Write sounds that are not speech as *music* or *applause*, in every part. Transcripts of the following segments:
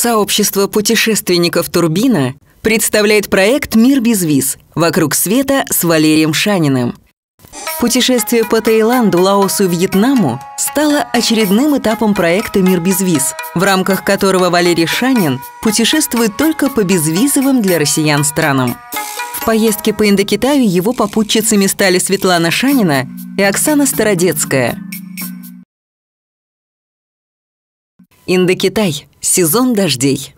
Сообщество путешественников «Турбина» представляет проект «Мир без виз. Вокруг света» с Валерием Шаниным. Путешествие по Таиланду, Лаосу и Вьетнаму стало очередным этапом проекта «Мир без виз», в рамках которого Валерий Шанин путешествует только по безвизовым для россиян странам. В поездке по Индокитаю его попутчицами стали Светлана Шанина и Оксана Стародецкая. Индокитай. Сезон дождей.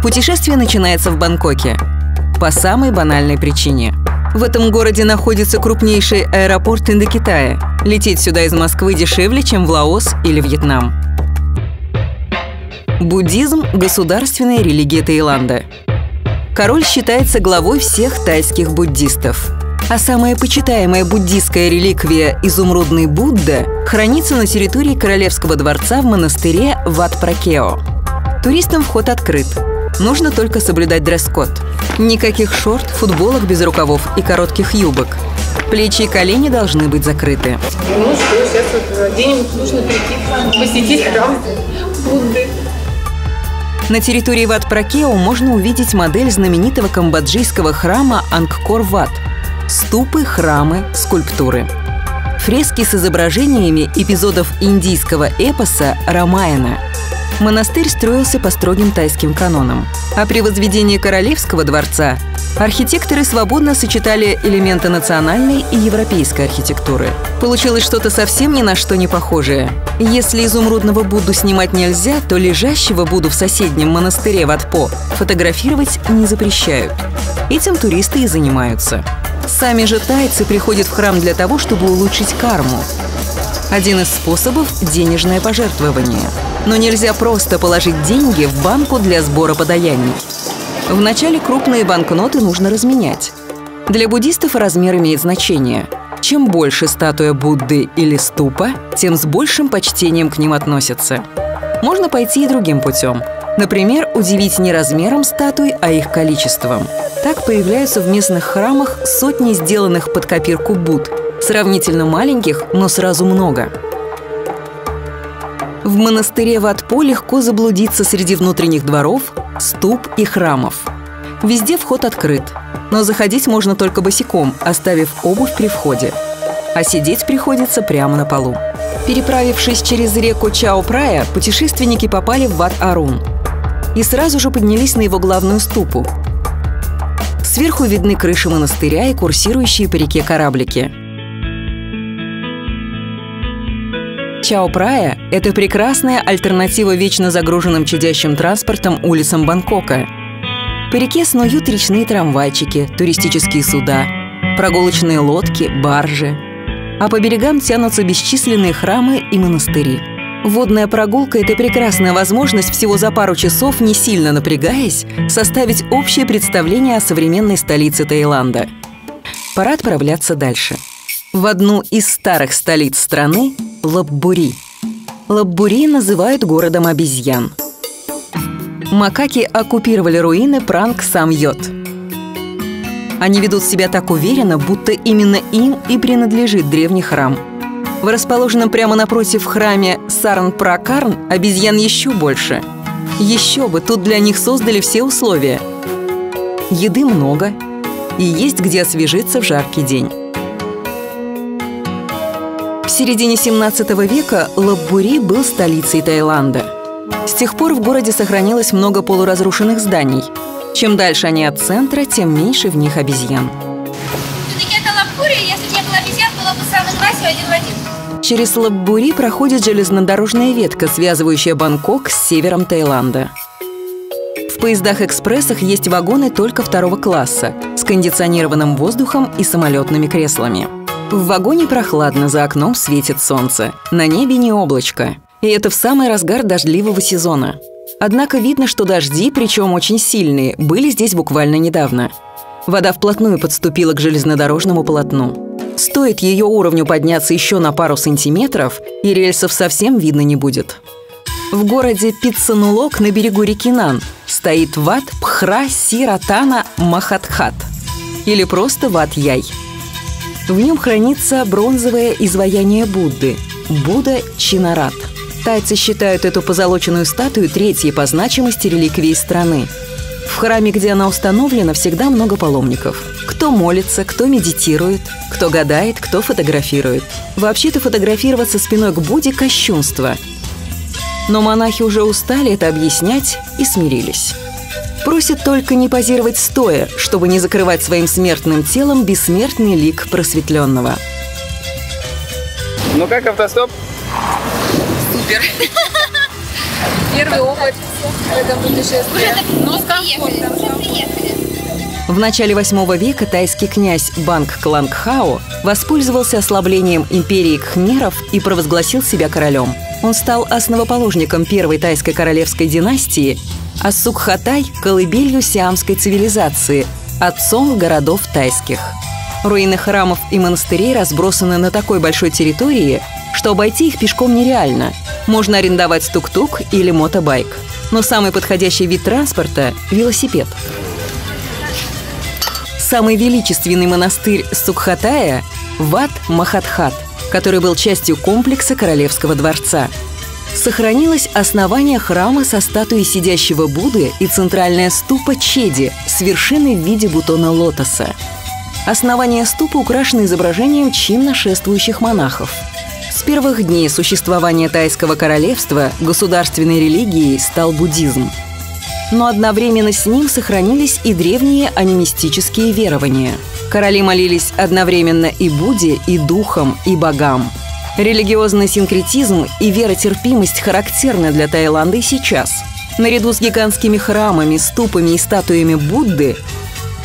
Путешествие начинается в Бангкоке. По самой банальной причине. В этом городе находится крупнейший аэропорт Индокитая. Лететь сюда из Москвы дешевле, чем в Лаос или Вьетнам. Буддизм – государственная религия Таиланда. Король считается главой всех тайских буддистов. А самая почитаемая буддийская реликвия – изумрудный Будда – хранится на территории Королевского дворца в монастыре Ват-Пракео. Туристам вход открыт. Нужно только соблюдать дресс-код. Никаких шорт, футболок без рукавов и коротких юбок. Плечи и колени должны быть закрыты. Ну что, сейчас вот оденем, нужно прийти, посетить храм Будды. На территории Ват-Пракео можно увидеть модель знаменитого камбоджийского храма Ангкор-Ват – ступы, храмы, скульптуры. Фрески с изображениями эпизодов индийского эпоса «Рамаяна». Монастырь строился по строгим тайским канонам. А при возведении Королевского дворца архитекторы свободно сочетали элементы национальной и европейской архитектуры. Получилось что-то совсем ни на что не похожее. Если изумрудного Будду снимать нельзя, то лежащего Будду в соседнем монастыре Ватпо фотографировать не запрещают. Этим туристы и занимаются. Сами же тайцы приходят в храм для того, чтобы улучшить карму. Один из способов – денежное пожертвование. Но нельзя просто положить деньги в банку для сбора подаяний. Вначале крупные банкноты нужно разменять. Для буддистов размер имеет значение. Чем больше статуя Будды или ступа, тем с большим почтением к ним относятся. Можно пойти и другим путем. Например, удивить не размером статуй, а их количеством. Так появляются в местных храмах сотни сделанных под копирку Будд, сравнительно маленьких, но сразу много. Монастыре Ватпо легко заблудиться среди внутренних дворов, ступ и храмов. Везде вход открыт, но заходить можно только босиком, оставив обувь при входе. А сидеть приходится прямо на полу. Переправившись через реку Чао-Прая, путешественники попали в Ват-Арун и сразу же поднялись на его главную ступу. Сверху видны крыши монастыря и курсирующие по реке кораблики – Чао-Прая – это прекрасная альтернатива вечно загруженным чадящим транспортом улицам Бангкока. По реке снуют речные трамвайчики, туристические суда, прогулочные лодки, баржи. А по берегам тянутся бесчисленные храмы и монастыри. Водная прогулка – это прекрасная возможность всего за пару часов, не сильно напрягаясь, составить общее представление о современной столице Таиланда. Пора отправляться дальше. В одну из старых столиц страны Лаббури. Лаббури называют городом обезьян. Макаки оккупировали руины Пранг Сам Йот. Они ведут себя так уверенно, будто именно им и принадлежит древний храм. В расположенном прямо напротив храме Сарн Пракарн обезьян еще больше. Еще бы, тут для них создали все условия. Еды много, и есть где освежиться в жаркий день. В середине 17 века Лаббури был столицей Таиланда. С тех пор в городе сохранилось много полуразрушенных зданий. Чем дальше они от центра, тем меньше в них обезьян. Через Лаббури проходит железнодорожная ветка, связывающая Бангкок с севером Таиланда. В поездах-экспрессах есть вагоны только второго класса с кондиционированным воздухом и самолетными креслами. В вагоне прохладно, за окном светит солнце. На небе не облачко. И это в самый разгар дождливого сезона. Однако видно, что дожди, причем очень сильные, были здесь буквально недавно. Вода вплотную подступила к железнодорожному полотну. Стоит ее уровню подняться еще на пару сантиметров, и рельсов совсем видно не будет. В городе Пиццанулок на берегу реки Нан стоит Ват Пхра Сиратана Махатхат или просто Ват Яй – в нем хранится бронзовое изваяние Будды – Будда Чинарат. Тайцы считают эту позолоченную статую третьей по значимости реликвией страны. В храме, где она установлена, всегда много паломников. Кто молится, кто медитирует, кто гадает, кто фотографирует. Вообще-то фотографироваться спиной к Будде – кощунство. Но монахи уже устали это объяснять и смирились. Просят только не позировать стоя, чтобы не закрывать своим смертным телом бессмертный лик просветленного. Ну как автостоп? Супер. *laughs* Первый опыт в этом путешествии. Но с комфортом. В начале VIII века тайский князь Банг Клангхао воспользовался ослаблением империи кхмеров и провозгласил себя королем. Он стал основоположником первой тайской королевской династии, а Сукхатай – колыбелью сиамской цивилизации, отцом городов тайских. Руины храмов и монастырей разбросаны на такой большой территории, что обойти их пешком нереально. Можно арендовать тук-тук или мотобайк. Но самый подходящий вид транспорта – велосипед. Самый величественный монастырь Сукхатая – Ват Махатхат, который был частью комплекса Королевского дворца. Сохранилось основание храма со статуей сидящего Будды и центральная ступа Чеди с вершиной в виде бутона лотоса. Основание ступа украшено изображением чинно шествующих монахов. С первых дней существования Тайского королевства государственной религией стал буддизм – но одновременно с ним сохранились и древние анимистические верования. Короли молились одновременно и Будде, и духам, и богам. Религиозный синкретизм и веротерпимость характерны для Таиланда и сейчас. Наряду с гигантскими храмами, ступами и статуями Будды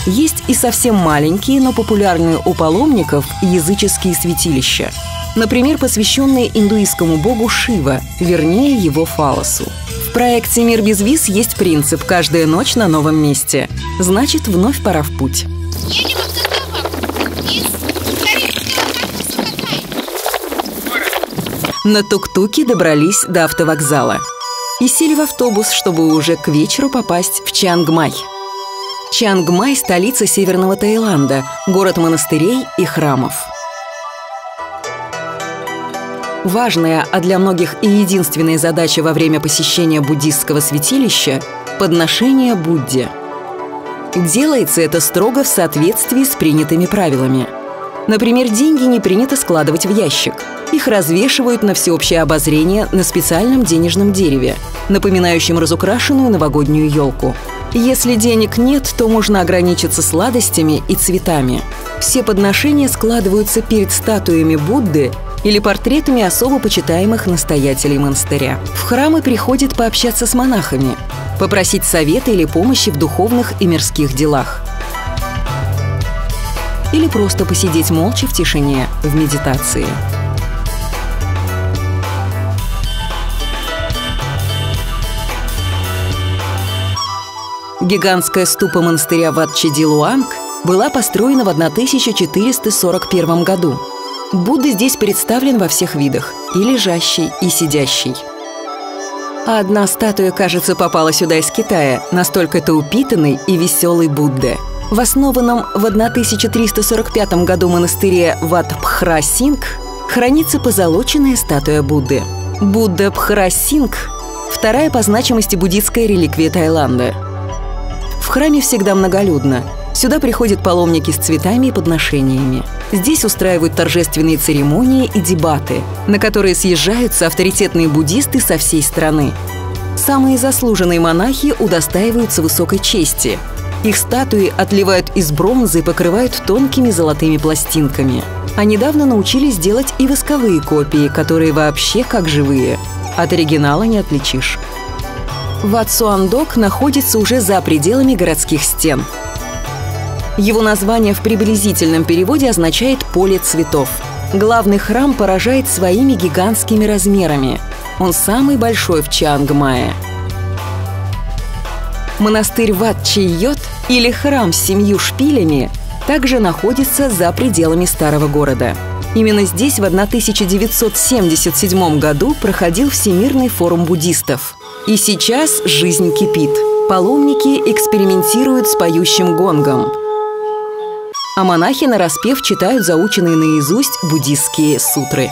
есть и совсем маленькие, но популярные у паломников языческие святилища. Например, посвященные индуистскому богу Шива, вернее его фалосу – в проекте «Мир без виз» есть принцип «каждая ночь на новом месте». Значит, вновь пора в путь. На тук-туке добрались до автовокзала и сели в автобус, чтобы уже к вечеру попасть в Чангмай. Чангмай – столица Северного Таиланда, город монастырей и храмов – Важная, а для многих и единственная задача во время посещения буддистского святилища – подношение Будде. Делается это строго в соответствии с принятыми правилами. Например, деньги не принято складывать в ящик. Их развешивают на всеобщее обозрение на специальном денежном дереве, напоминающем разукрашенную новогоднюю елку. Если денег нет, то можно ограничиться сладостями и цветами. Все подношения складываются перед статуями Будды или портретами особо почитаемых настоятелей монастыря. В храмы приходят пообщаться с монахами, попросить совета или помощи в духовных и мирских делах. Или просто посидеть молча в тишине, в медитации. Гигантская ступа монастыря Ватчедилуанг была построена в 1441 году – Будда здесь представлен во всех видах – и лежащий, и сидящий. А одна статуя, кажется, попала сюда из Китая, настолько это упитанный и веселый Будда. В основанном в 1345 году монастыре Ват Пхра-Синг хранится позолоченная статуя Будды. Будда Пхра-Синг – вторая по значимости буддистская реликвия Таиланда. В храме всегда многолюдно – Сюда приходят паломники с цветами и подношениями. Здесь устраивают торжественные церемонии и дебаты, на которые съезжаются авторитетные буддисты со всей страны. Самые заслуженные монахи удостаиваются высокой чести. Их статуи отливают из бронзы и покрывают тонкими золотыми пластинками. А недавно научились делать и восковые копии, которые вообще как живые. От оригинала не отличишь. Ватсуандок находится уже за пределами городских стен – его название в приблизительном переводе означает «поле цветов». Главный храм поражает своими гигантскими размерами. Он самый большой в Чангмае. Монастырь Ват Чийот или храм с семью шпилями также находится за пределами старого города. Именно здесь в 1977 году проходил Всемирный форум буддистов. И сейчас жизнь кипит. Паломники экспериментируют с поющим гонгом – а монахи на распев читают заученные наизусть буддистские сутры.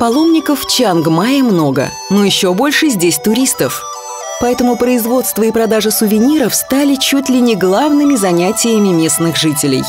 Паломников в Чангмае много, но еще больше здесь туристов. Поэтому производство и продажа сувениров стали чуть ли не главными занятиями местных жителей.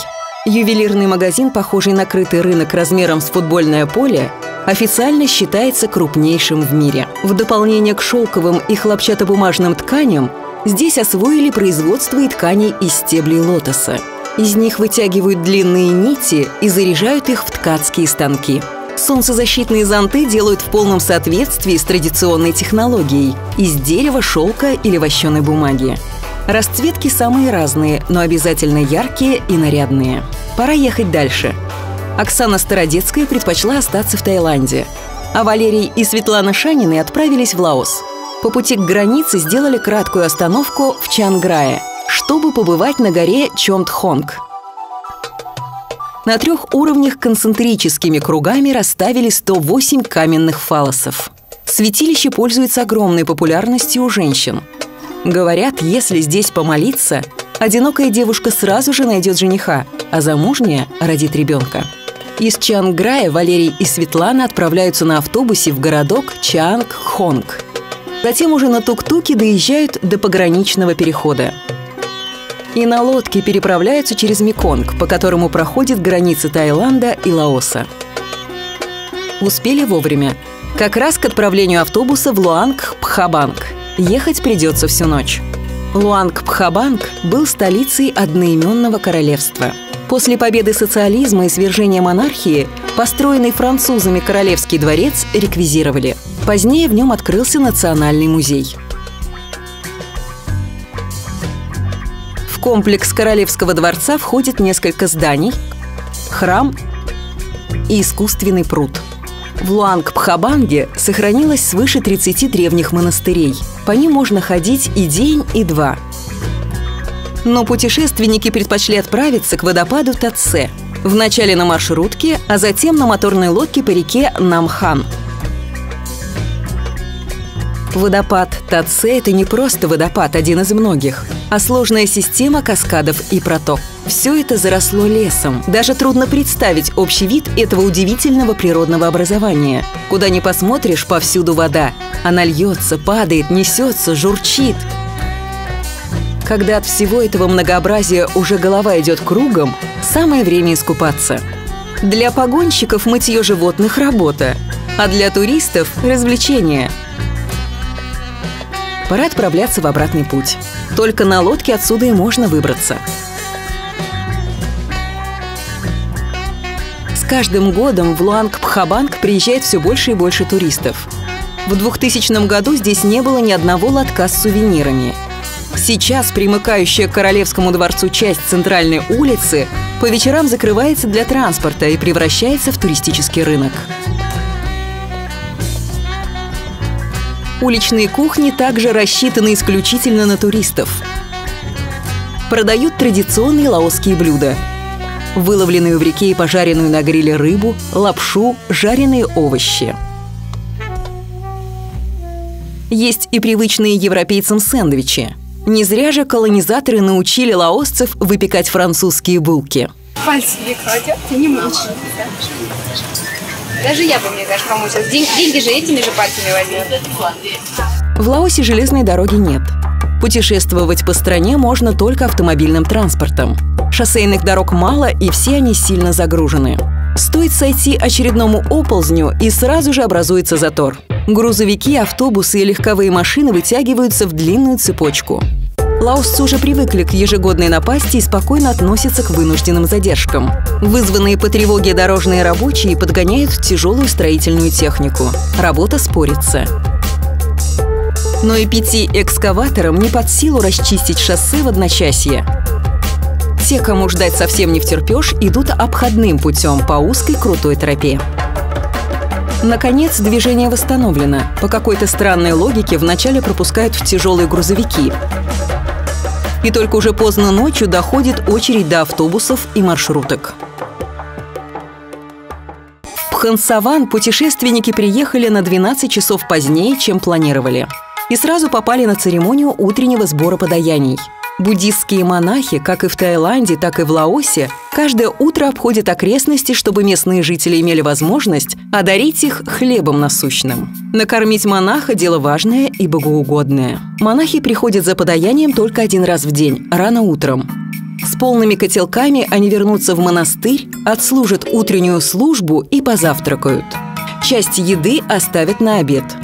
Ювелирный магазин, похожий на крытый рынок размером с футбольное поле, официально считается крупнейшим в мире. В дополнение к шелковым и хлопчатобумажным тканям здесь освоили производство и тканей из стеблей лотоса. Из них вытягивают длинные нити и заряжают их в ткацкие станки – Солнцезащитные зонты делают в полном соответствии с традиционной технологией – из дерева, шелка или вощеной бумаги. Расцветки самые разные, но обязательно яркие и нарядные. Пора ехать дальше. Оксана Стародецкая предпочла остаться в Таиланде, а Валерий и Светлана Шанины отправились в Лаос. По пути к границе сделали краткую остановку в Чанграе, чтобы побывать на горе Чомтхонг – на трех уровнях концентрическими кругами расставили 108 каменных фалосов. Святилище пользуется огромной популярностью у женщин. Говорят, если здесь помолиться, одинокая девушка сразу же найдет жениха, а замужняя родит ребенка. Из Чанграя Валерий и Светлана отправляются на автобусе в городок Чанг-Хонг. Затем уже на тук-туке доезжают до пограничного перехода и на лодке переправляются через Меконг, по которому проходит граница Таиланда и Лаоса. Успели вовремя. Как раз к отправлению автобуса в Луанг-Пхабанг. Ехать придется всю ночь. Луанг-Пхабанг был столицей одноименного королевства. После победы социализма и свержения монархии построенный французами Королевский дворец реквизировали. Позднее в нем открылся Национальный музей – комплекс Королевского дворца входит несколько зданий, храм и искусственный пруд. В Луанг-Пхабанге сохранилось свыше 30 древних монастырей. По ним можно ходить и день, и два. Но путешественники предпочли отправиться к водопаду Татсе. Вначале на маршрутке, а затем на моторной лодке по реке Намхан – Водопад Татсе – это не просто водопад, один из многих, а сложная система каскадов и проток. Все это заросло лесом. Даже трудно представить общий вид этого удивительного природного образования. Куда ни посмотришь, повсюду вода. Она льется, падает, несется, журчит. Когда от всего этого многообразия уже голова идет кругом, самое время искупаться. Для погонщиков мытье животных – работа, а для туристов – развлечение – Пора отправляться в обратный путь. Только на лодке отсюда и можно выбраться. С каждым годом в Луанг-Пхабанг приезжает все больше и больше туристов. В 2000 году здесь не было ни одного лотка с сувенирами. Сейчас примыкающая к Королевскому дворцу часть центральной улицы по вечерам закрывается для транспорта и превращается в туристический рынок. Уличные кухни также рассчитаны исключительно на туристов. Продают традиционные лаосские блюда. Выловленную в реке и пожаренную на гриле рыбу, лапшу, жареные овощи. Есть и привычные европейцам сэндвичи. Не зря же колонизаторы научили лаосцев выпекать французские булки. Пальцы не кладет, ты не мучай. Даже я бы, мне кажется, помучилась. День, деньги же этими же пальцами возьмет. В Лаосе железной дороги нет. Путешествовать по стране можно только автомобильным транспортом. Шоссейных дорог мало, и все они сильно загружены. Стоит сойти очередному оползню, и сразу же образуется затор. Грузовики, автобусы и легковые машины вытягиваются в длинную цепочку. Лаосцы уже привыкли к ежегодной напасти и спокойно относятся к вынужденным задержкам. Вызванные по тревоге дорожные рабочие подгоняют тяжелую строительную технику. Работа спорится. Но и пяти экскаваторам не под силу расчистить шоссе в одночасье. Те, кому ждать совсем не втерпешь, идут обходным путем по узкой крутой тропе. Наконец, движение восстановлено. По какой-то странной логике вначале пропускают в тяжелые грузовики. И только уже поздно ночью доходит очередь до автобусов и маршруток. В Хансаван путешественники приехали на 12 часов позднее, чем планировали. И сразу попали на церемонию утреннего сбора подаяний. Буддистские монахи, как и в Таиланде, так и в Лаосе, каждое утро обходят окрестности, чтобы местные жители имели возможность одарить их хлебом насущным. Накормить монаха – дело важное и богоугодное. Монахи приходят за подаянием только один раз в день, рано утром. С полными котелками они вернутся в монастырь, отслужат утреннюю службу и позавтракают. Часть еды оставят на обед –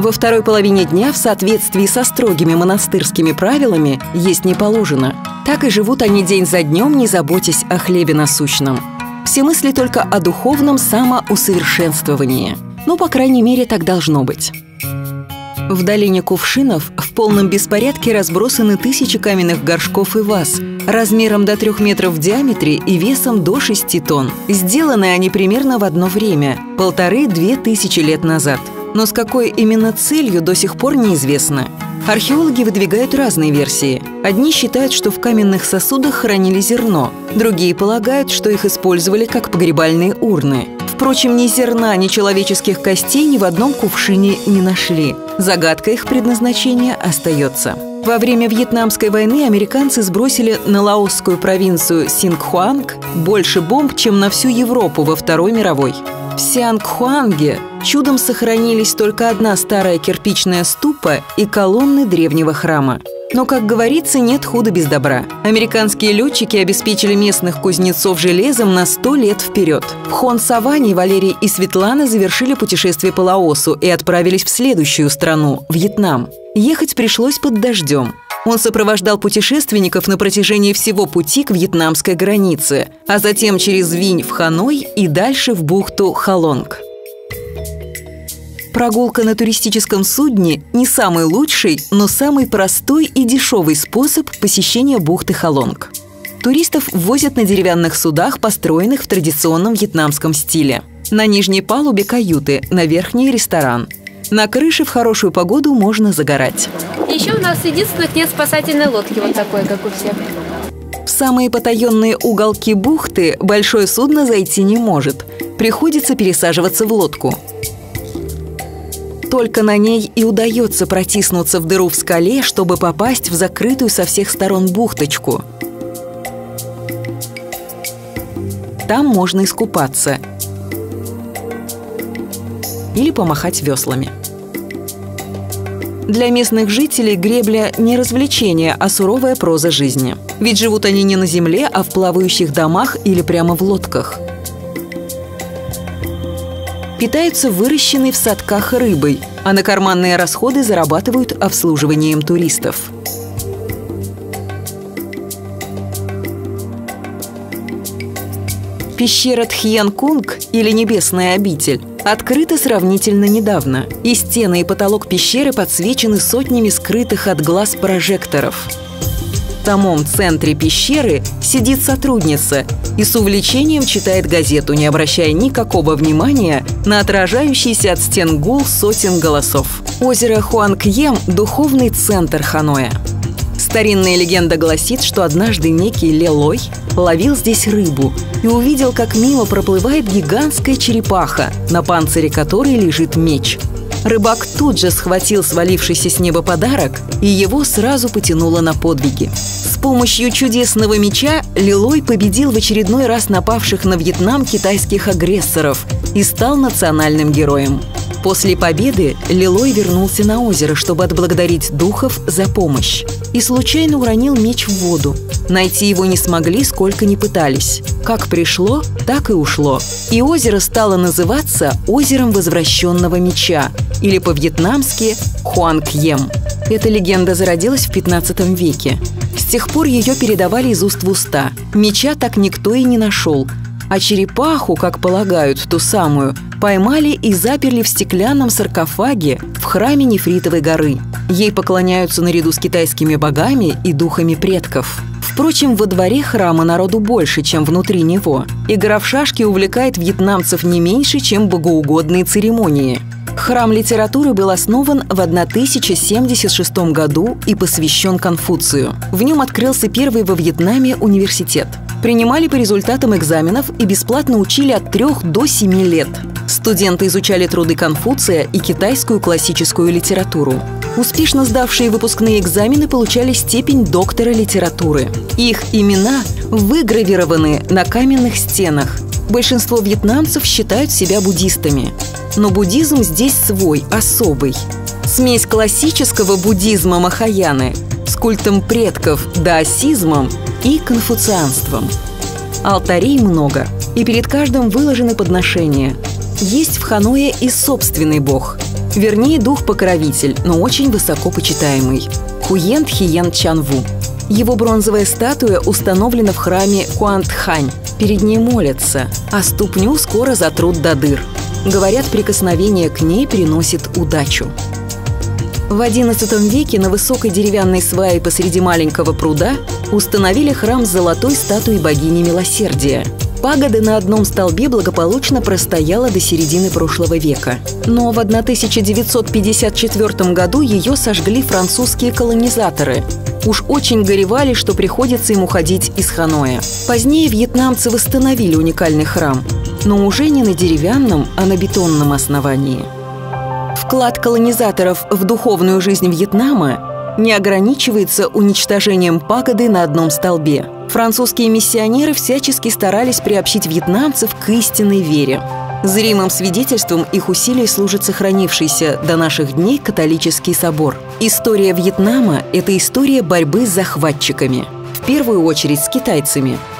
во второй половине дня в соответствии со строгими монастырскими правилами есть не положено. Так и живут они день за днем, не заботясь о хлебе насущном. Все мысли только о духовном самоусовершенствовании. Ну, по крайней мере, так должно быть. В долине кувшинов в полном беспорядке разбросаны тысячи каменных горшков и ваз, размером до трех метров в диаметре и весом до 6 тонн. Сделаны они примерно в одно время – полторы-две тысячи лет назад – но с какой именно целью до сих пор неизвестно. Археологи выдвигают разные версии. Одни считают, что в каменных сосудах хранили зерно, другие полагают, что их использовали как погребальные урны. Впрочем, ни зерна, ни человеческих костей ни в одном кувшине не нашли. Загадка их предназначения остается. Во время Вьетнамской войны американцы сбросили на лаосскую провинцию Сингхуанг больше бомб, чем на всю Европу во Второй мировой. В Сиангхуанге чудом сохранились только одна старая кирпичная ступа и колонны древнего храма. Но, как говорится, нет худа без добра. Американские летчики обеспечили местных кузнецов железом на сто лет вперед. В Хон-Саване Валерий и Светлана завершили путешествие по Лаосу и отправились в следующую страну – Вьетнам. Ехать пришлось под дождем. Он сопровождал путешественников на протяжении всего пути к вьетнамской границе, а затем через Винь в Ханой и дальше в бухту Халонг. Прогулка на туристическом судне – не самый лучший, но самый простой и дешевый способ посещения бухты Халонг. Туристов возят на деревянных судах, построенных в традиционном вьетнамском стиле. На нижней палубе каюты, на верхней – ресторан – на крыше в хорошую погоду можно загорать. Еще у нас единственных нет спасательной лодки вот такой, как у всех. В самые потаенные уголки бухты большое судно зайти не может. Приходится пересаживаться в лодку. Только на ней и удается протиснуться в дыру в скале, чтобы попасть в закрытую со всех сторон бухточку. Там можно искупаться или помахать веслами. Для местных жителей гребля не развлечение, а суровая проза жизни. Ведь живут они не на земле, а в плавающих домах или прямо в лодках. Питаются выращенной в садках рыбой, а на карманные расходы зарабатывают обслуживанием туристов. Пещера Тхьянкунг или Небесная обитель открыта сравнительно недавно, и стены и потолок пещеры подсвечены сотнями скрытых от глаз прожекторов. Самом центре пещеры сидит сотрудница и с увлечением читает газету, не обращая никакого внимания на отражающийся от стен гул сотен голосов. Озеро Хуанкьем – духовный центр Ханоя. Старинная легенда гласит, что однажды некий Лелой ловил здесь рыбу и увидел, как мимо проплывает гигантская черепаха, на панцире которой лежит меч. Рыбак тут же схватил свалившийся с неба подарок, и его сразу потянуло на подвиги. С помощью чудесного меча Лилой победил в очередной раз напавших на Вьетнам китайских агрессоров и стал национальным героем. После победы Лилой вернулся на озеро, чтобы отблагодарить духов за помощь. И случайно уронил меч в воду. Найти его не смогли, сколько ни пытались. Как пришло, так и ушло. И озеро стало называться «Озером возвращенного меча» или по-вьетнамски «Хуанкьем». Эта легенда зародилась в 15 веке. С тех пор ее передавали из уст в уста. Меча так никто и не нашел, а черепаху, как полагают, ту самую, поймали и заперли в стеклянном саркофаге в храме Нефритовой горы. Ей поклоняются наряду с китайскими богами и духами предков. Впрочем, во дворе храма народу больше, чем внутри него. Игра в шашки увлекает вьетнамцев не меньше, чем богоугодные церемонии. Храм литературы был основан в 1076 году и посвящен Конфуцию. В нем открылся первый во Вьетнаме университет принимали по результатам экзаменов и бесплатно учили от 3 до 7 лет. Студенты изучали труды Конфуция и китайскую классическую литературу. Успешно сдавшие выпускные экзамены получали степень доктора литературы. Их имена выгравированы на каменных стенах. Большинство вьетнамцев считают себя буддистами. Но буддизм здесь свой, особый. Смесь классического буддизма Махаяны с культом предков, даосизмом и конфуцианством. Алтарей много, и перед каждым выложены подношения. Есть в Ханое и собственный бог – Вернее, дух-покровитель, но очень высоко почитаемый. Хуен Тхиен Чанву. Его бронзовая статуя установлена в храме Хуантхань. Перед ней молятся, а ступню скоро затрут до дыр. Говорят, прикосновение к ней приносит удачу. В XI веке на высокой деревянной свае посреди маленького пруда установили храм с золотой статуей богини Милосердия – Пагода на одном столбе благополучно простояла до середины прошлого века. Но в 1954 году ее сожгли французские колонизаторы. Уж очень горевали, что приходится им уходить из Ханоя. Позднее вьетнамцы восстановили уникальный храм, но уже не на деревянном, а на бетонном основании. Вклад колонизаторов в духовную жизнь Вьетнама не ограничивается уничтожением пагоды на одном столбе – Французские миссионеры всячески старались приобщить вьетнамцев к истинной вере. Зримым свидетельством их усилий служит сохранившийся до наших дней католический собор. История Вьетнама – это история борьбы с захватчиками. В первую очередь с китайцами –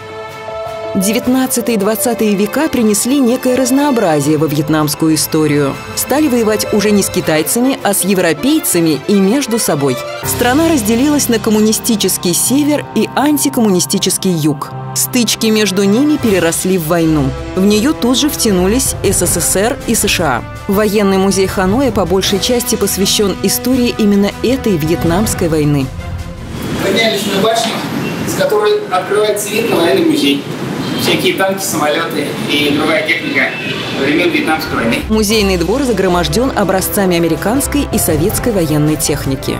19 и 20 века принесли некое разнообразие во вьетнамскую историю. Стали воевать уже не с китайцами, а с европейцами и между собой. Страна разделилась на коммунистический север и антикоммунистический юг. Стычки между ними переросли в войну. В нее тут же втянулись СССР и США. Военный музей Ханоя по большей части посвящен истории именно этой вьетнамской войны. На башню, с которой открывается вид на военный музей всякие танки, самолеты и другая техника времен Вьетнамской войны. Музейный двор загроможден образцами американской и советской военной техники.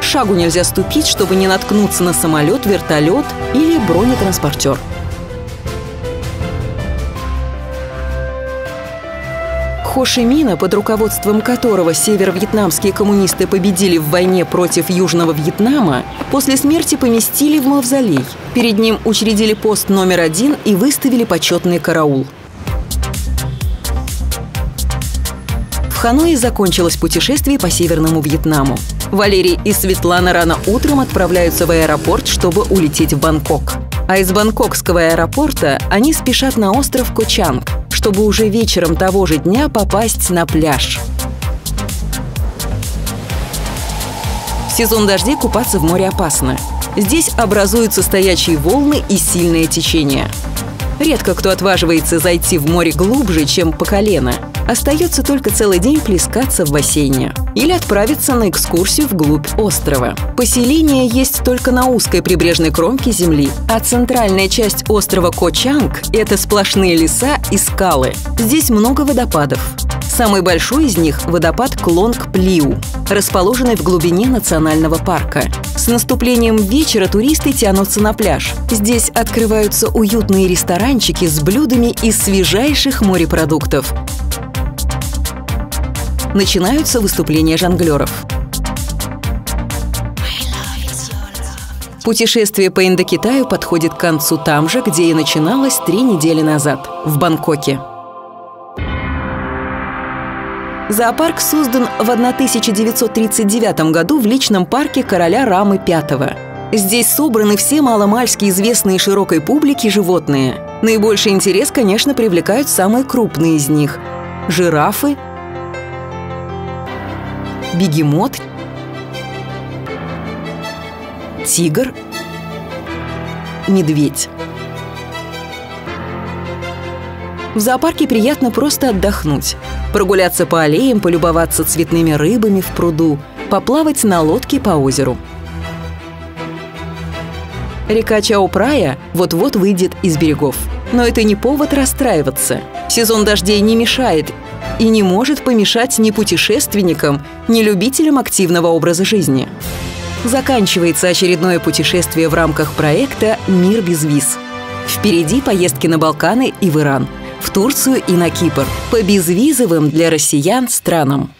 Шагу нельзя ступить, чтобы не наткнуться на самолет, вертолет или бронетранспортер. Хо Ши Мина, под руководством которого северо-вьетнамские коммунисты победили в войне против Южного Вьетнама, после смерти поместили в мавзолей. Перед ним учредили пост номер один и выставили почетный караул. В Ханое закончилось путешествие по Северному Вьетнаму. Валерий и Светлана рано утром отправляются в аэропорт, чтобы улететь в Бангкок. А из бангкокского аэропорта они спешат на остров Кочанг, чтобы уже вечером того же дня попасть на пляж. В сезон дождей купаться в море опасно. Здесь образуются стоячие волны и сильное течение. Редко кто отваживается зайти в море глубже, чем по колено. Остается только целый день плескаться в бассейне. Или отправиться на экскурсию вглубь острова. Поселение есть только на узкой прибрежной кромке земли, а центральная часть острова Кочанг – это сплошные леса и скалы. Здесь много водопадов. Самый большой из них – водопад Клонг-Плиу, расположенный в глубине национального парка. С наступлением вечера туристы тянутся на пляж. Здесь открываются уютные ресторанчики с блюдами из свежайших морепродуктов. Начинаются выступления жонглеров. Путешествие по Индокитаю подходит к концу там же, где и начиналось три недели назад, в Бангкоке. Зоопарк создан в 1939 году в личном парке короля Рамы V. Здесь собраны все маломальски известные широкой публике животные. Наибольший интерес, конечно, привлекают самые крупные из них – жирафы, бегемот, тигр, медведь. В зоопарке приятно просто отдохнуть, прогуляться по аллеям, полюбоваться цветными рыбами в пруду, поплавать на лодке по озеру. Река Чаупрая вот-вот выйдет из берегов. Но это не повод расстраиваться. Сезон дождей не мешает и не может помешать ни путешественникам, ни любителям активного образа жизни. Заканчивается очередное путешествие в рамках проекта «Мир без виз». Впереди поездки на Балканы и в Иран – в Турцию и на Кипр по безвизовым для россиян странам.